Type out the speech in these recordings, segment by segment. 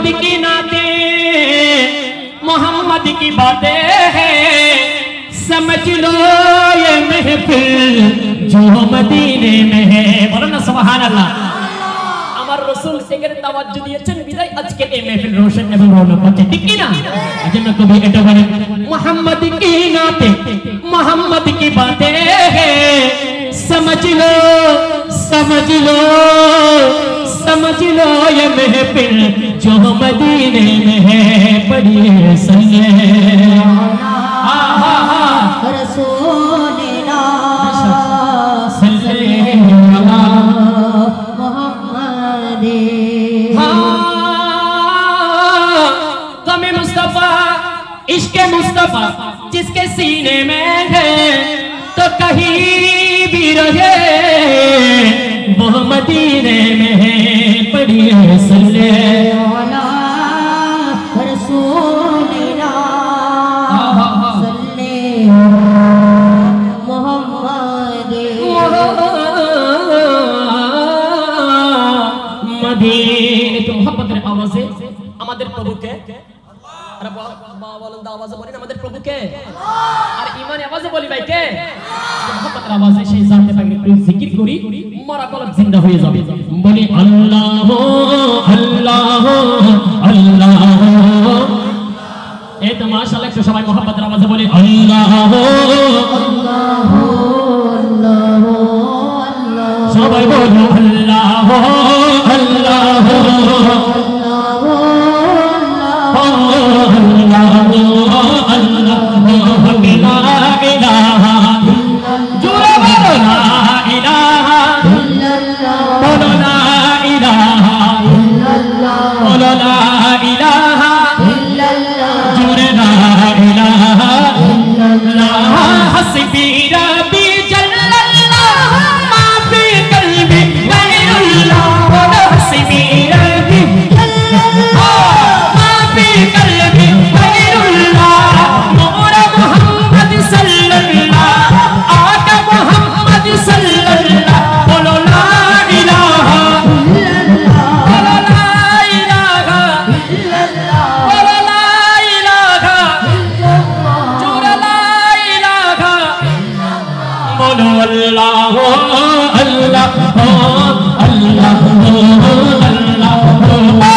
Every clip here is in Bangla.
मोहम्मद की नाते मोहम्मद की बातें हैं समझ लो ये महफिल जो मदीने में है बोलो ना सुभान अल्लाह আমার রসুল সেখানে তাওয়াজ্জু দিয়েছেন বিদায় আজকে এই মেহফিল রোশন এবং রৌনক হচ্ছে ঠিক কি না এজন্য কবি এটা বলেন মোহাম্মদ কি নাতে মোহাম্মদ কি বাতে हैं समझ लो समझ लो समझ लो ये महफिल जो मदीने में है पढ़िए अला हाँ, इश्क मुस्तफ़ा जिसके सीने में है तो कहीं भी रहे वो मदीने में है पढ़िए सल्ले মদিনে একটু মোহাম্মতের আওয়াজে আমাদের প্রভুকে আরে বা- বা- বলেন তো আওয়াজে বলেন আমাদের প্রভুকে আর ইমানে আওয়াজে বলি ভাই কে মোহাম্মতের আওয়াজে সেই জানতে পারি একটু জিকির করি, মরা কলম জিন্দা হয়ে যাবে। বলি, আল্লাহ আল্লাহ আল্লাহ। এই তো মাশাআল্লাহ, একটু সবাই মোহাম্মতের আওয়াজে বলি আল্লাহ। সবাই বলো, আল্লাহ আল্লাহ। س اللہ لا الہ الا اللہ اللہ لا الہ الا اللہ اللہ لا الہ الا اللہ اللہ لا الہ الا اللہ اللہ لا الہ الا اللہ اللہ لا الہ الا اللہ اللہ لا الہ الا اللہ اللہ لا الہ الا اللہ اللہ لا الہ الا اللہ اللہ لا الہ الا اللہ اللہ لا الہ الا اللہ اللہ لا الہ الا اللہ اللہ لا الہ الا اللہ اللہ لا الہ الا اللہ اللہ لا الہ الا اللہ اللہ لا الہ الا اللہ اللہ لا الہ الا اللہ اللہ لا الہ الا اللہ اللہ لا الہ الا اللہ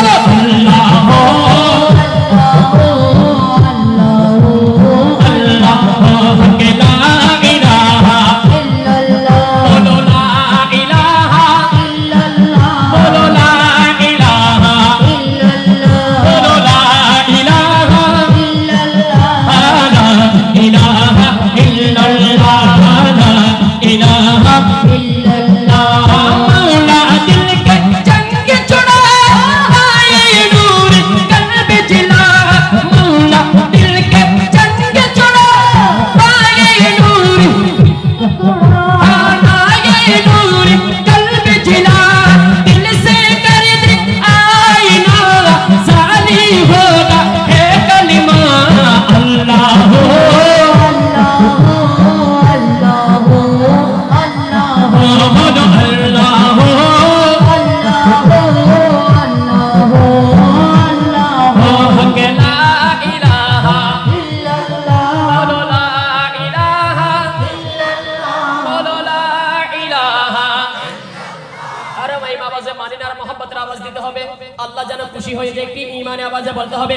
আওয়াজ দিতে হবে। আল্লাহ যেন খুশি হয়ে যায় কি ইমানে আওয়াজে বলতে হবে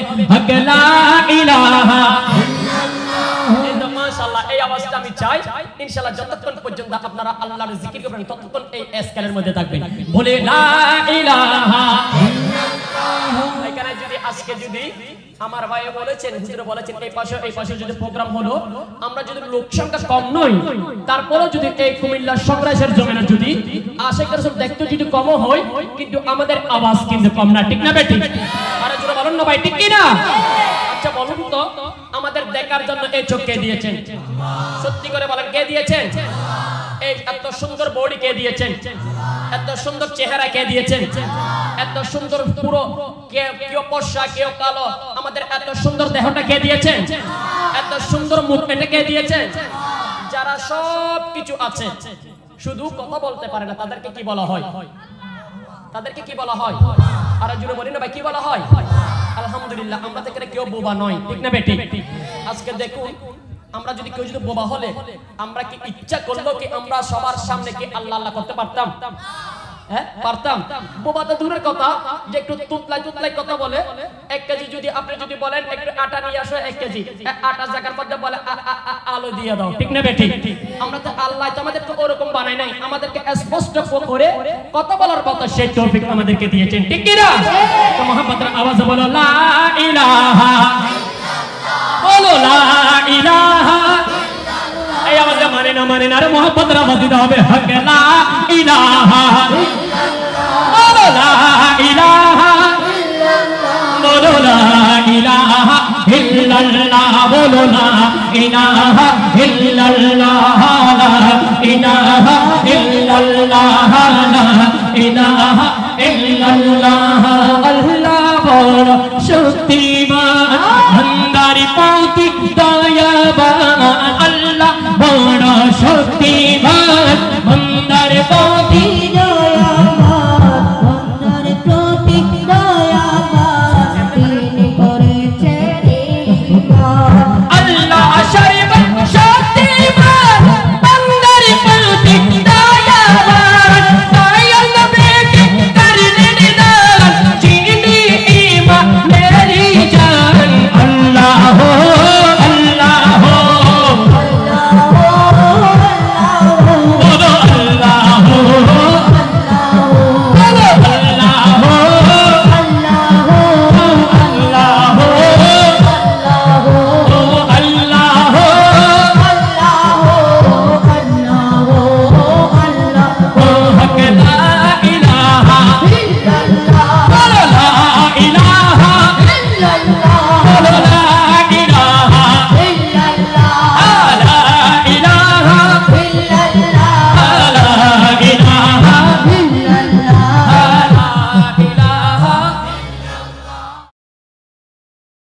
মাশাআল্লাহ লা ইলাহা আজকে যদি আমার ভাই বলেছেন, হুজুর বলেছেন, এই পাশে এই পাশে যদি প্রোগ্রাম হলো, আমরা যদি লোক সংখ্যা কম নই তারপরে যদি এই কুমিল্লার সংগ্রাসের জমিনে যদি আশেকের সব দেখতে যদি কম হয়, কিন্তু আমাদের আওয়াজ কিন্তু কম না, ঠিক না বেটি? আরে জোরে বলুন না ভাই, ঠিক কি না আচ্ছা বলুন তো। দেখার জন্য এই চোখ কে দিয়েছেন? সত্যি করে বলেন, কে দিয়েছেন? এই এত সুন্দর বডি কে দিয়েছেন? এত সুন্দর চেহারা কে দিয়েছেন? এত সুন্দর পুরো কে, কেউ পশা কেউ কালো, আমাদের এত সুন্দর দেহটা কে দিয়েছেন? এত সুন্দর মুখ এটা কে দিয়েছেন? যারা সব কিছু আছে, শুধু কথা বলতে পারে না, তাদেরকে কি বলা হয়? তাদেরকে কি বলা হয়? আর জুড়ে বলি না ভাই, কি বলা হয়? আলহামদুলিল্লাহ, আমরা থেকে কেউ বোবা নয়, ঠিক না বেটি? আজকে দেখুন, আমরা যদি কেউ যদি বোবা হলে, আমরা কি ইচ্ছা করল কি আমরা সবার সামনে কি আল্লাহ আল্লাহ করতে পারতাম? হ্যাঁ কথা আমাদেরকে ওরকম বানাই নাই, আমাদেরকে স্পষ্ট করে বলার কথা তৌফিক আমাদেরকে দিয়েছেন। ঠিক কি না মোহাম্মদের আওয়াজ বলো না মানে না রে মোহাম্মদের আওয়াজ দিতে হবে হক লা ইলাহা বলো লা ইলাহা বলো লা ইলাহা ইল্লাল্লাহ বলো লা ইলাহা ইল্লাল্লাহ লা ইলাহা ইল্লাল্লাহ লা ইলাহা ইল্লাল্লাহ আল্লাহ বড় শক্তি हो